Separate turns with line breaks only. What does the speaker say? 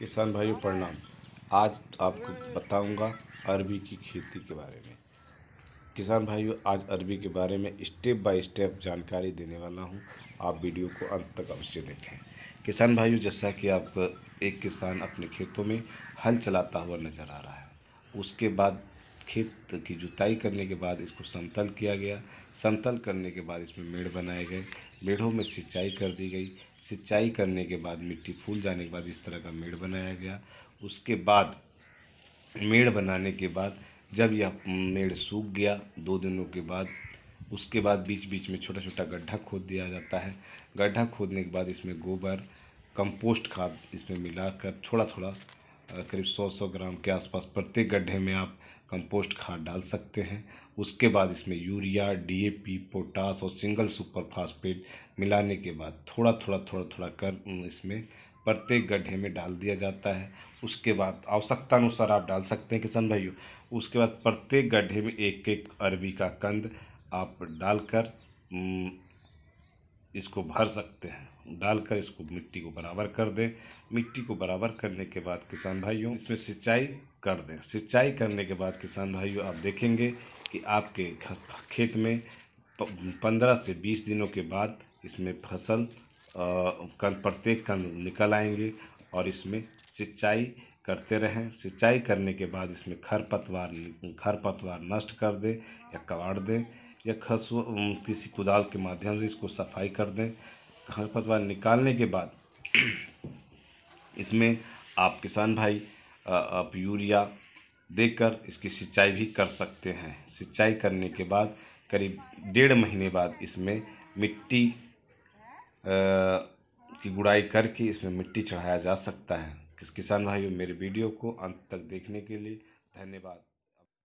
किसान भाइयों, प्रणाम। आज आपको बताऊँगा अरबी की खेती के बारे में। किसान भाइयों, आज अरबी के बारे में स्टेप बाय स्टेप जानकारी देने वाला हूँ। आप वीडियो को अंत तक अवश्य देखें। किसान भाइयों, जैसा कि आप एक किसान अपने खेतों में हल चलाता हुआ नज़र आ रहा है, उसके बाद खेत की जुताई करने के बाद इसको समतल किया गया। समतल करने के बाद इसमें मेड़ बनाए गए। मेढ़ों में सिंचाई कर दी गई। सिंचाई करने के बाद मिट्टी फूल जाने के बाद इस तरह का मेड़ बनाया गया। उसके बाद मेड़ बनाने के बाद जब यह मेड़ सूख गया दो दिनों के बाद, उसके बाद बीच बीच में छोटा छोटा गड्ढा खोद दिया जाता है। गड्ढा खोदने के बाद इसमें गोबर, कंपोस्ट खाद इसमें मिलाकर थोड़ा थोड़ा करीब सौ सौ ग्राम के आसपास प्रत्येक गड्ढे में आप कंपोस्ट खाद डाल सकते हैं। उसके बाद इसमें यूरिया डीएपी पोटास और सिंगल सुपर फास्फेट मिलाने के बाद थोड़ा थोड़ा थोड़ा थोड़ा कर इसमें प्रत्येक गड्ढे में डाल दिया जाता है। उसके बाद आवश्यकता अनुसार आप डाल सकते हैं किसान भाइयों। उसके बाद प्रत्येक गड्ढे में एक एक अरबी का कंद आप डालकर इसको भर सकते हैं। डालकर इसको मिट्टी को बराबर कर दें। मिट्टी को बराबर करने के बाद किसान भाइयों, इसमें सिंचाई कर दें। सिंचाई करने के बाद किसान भाइयों, आप देखेंगे कि आपके खेत में पंद्रह से बीस दिनों के बाद इसमें फ़सल कंद प्रत्येक कंद निकल आएँगे और इसमें सिंचाई करते रहें। सिंचाई करने के बाद इसमें खरपतवार खरपतवार नष्ट कर दें या कबाड़ दें। या खसु किसी कुदाल के माध्यम से इसको सफ़ाई कर दें। खरपतवार निकालने के बाद इसमें आप किसान भाई आप यूरिया देकर इसकी सिंचाई भी कर सकते हैं। सिंचाई करने के बाद, करीब डेढ़ महीने बाद इसमें मिट्टी की गुड़ाई करके इसमें मिट्टी चढ़ाया जा सकता है। किस, किसान भाइयों, मेरे वीडियो को अंत तक देखने के लिए धन्यवाद।